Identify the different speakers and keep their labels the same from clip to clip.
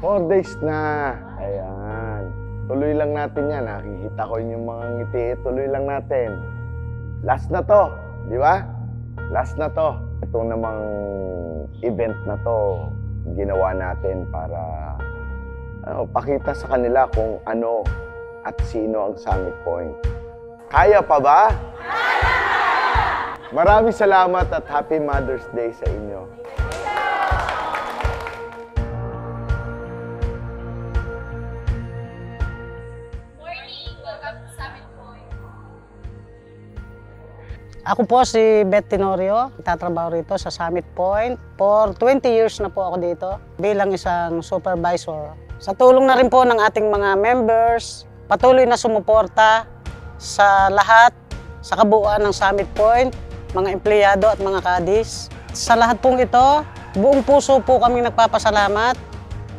Speaker 1: Four days na. Ayan. Tuloy lang natin yan. Nakikita ko yung mga ngiti. Tuloy lang natin. Last na to. Di ba? Last na to. Ito namang event na to, ginawa natin para ano, pakita sa kanila kung ano at sino ang Summit Point. Kaya pa ba? Kaya! Maraming salamat at Happy Mother's Day sa inyo.
Speaker 2: Ako po si Beth Tenorio, tatrabaho rito sa Summit Point. For 20 years na po ako dito bilang isang supervisor. Sa tulong na rin po ng ating mga members, patuloy na sumuporta sa lahat, sa kabuuan ng Summit Point, mga empleyado at mga kadis. Sa lahat pong ito, buong puso po kami nagpapasalamat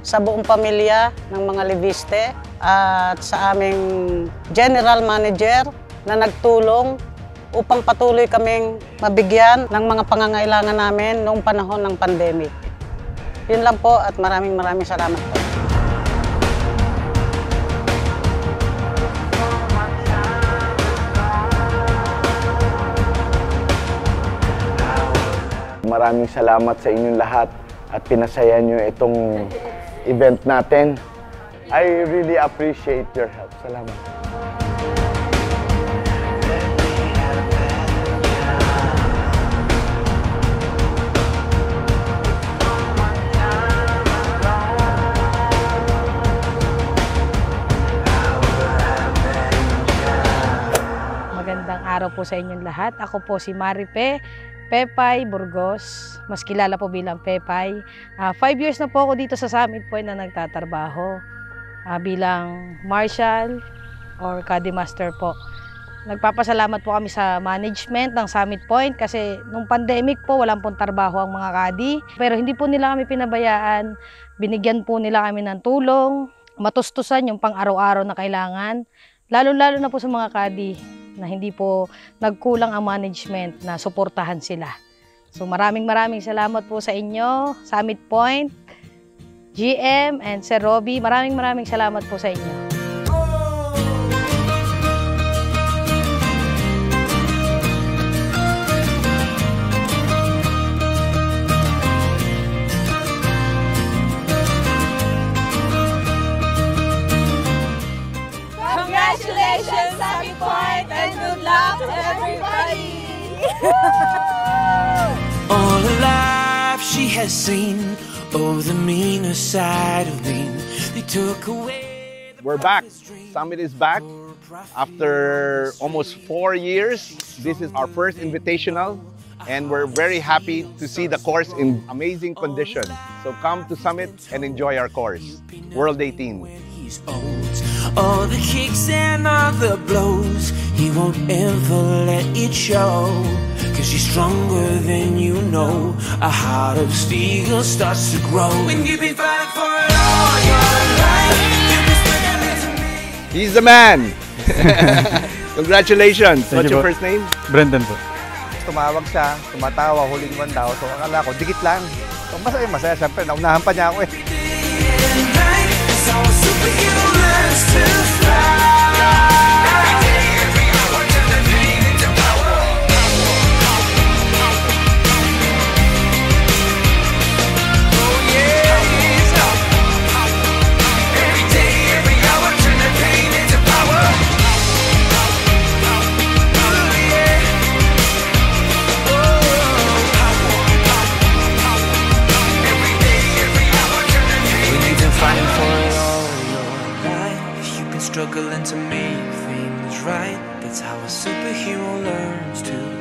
Speaker 2: sa buong pamilya ng mga Liviste at sa aming General Manager na nagtulong upang patuloy kaming mabigyan ng mga pangangailangan namin noong panahon ng pandemic. Yun lang po at maraming maraming salamat po.
Speaker 1: Maraming salamat sa inyong lahat at pinasaya nyo itong event natin. I really appreciate your help. Salamat.
Speaker 3: Araw po sa inyong lahat. Ako po si Maripe Pepay Burgos, mas kilala po bilang Pepay. Ah, five years na po ako dito sa Summit Point na nagtatrabaho ah, bilang Marshal or Caddy Master po. Nagpapasalamat po kami sa management ng Summit Point kasi nung pandemic po walang pong trabaho ang mga kadi. Pero hindi po nila kami pinabayaan. Binigyan po nila kami ng tulong, matustusan yung pang araw-araw na kailangan. Lalo-lalo na po sa mga kadi na hindi po nagkulang ang management na suportahan sila. So maraming maraming salamat po sa inyo, Summit Point, GM, and Sir Robbie. Maraming maraming salamat po sa inyo.
Speaker 4: Has seen, oh, the meaner side of me. They took away.
Speaker 5: We're back. Summit is back. After almost four years, this is our first invitational, and we're very happy to see the course in amazing condition. So come to Summit and enjoy our course. World 18.
Speaker 4: All the kicks and all the blows. He won't ever let it show. Cause he's stronger than you know. A heart of steel starts to grow. When you've been fighting for it all your life, you've been struggling to make
Speaker 5: He's the man! Congratulations!
Speaker 6: Thank
Speaker 5: What's
Speaker 6: you
Speaker 5: your
Speaker 6: po.
Speaker 5: first name?
Speaker 6: Brendan po.
Speaker 7: tumawag siya, tumatawa, huling one daw. So akala ko, dikit lang. So masaya, masaya. Siyempre, naunahan pa niya ako eh.
Speaker 4: Struggling to make things right. That's how a superhero learns to.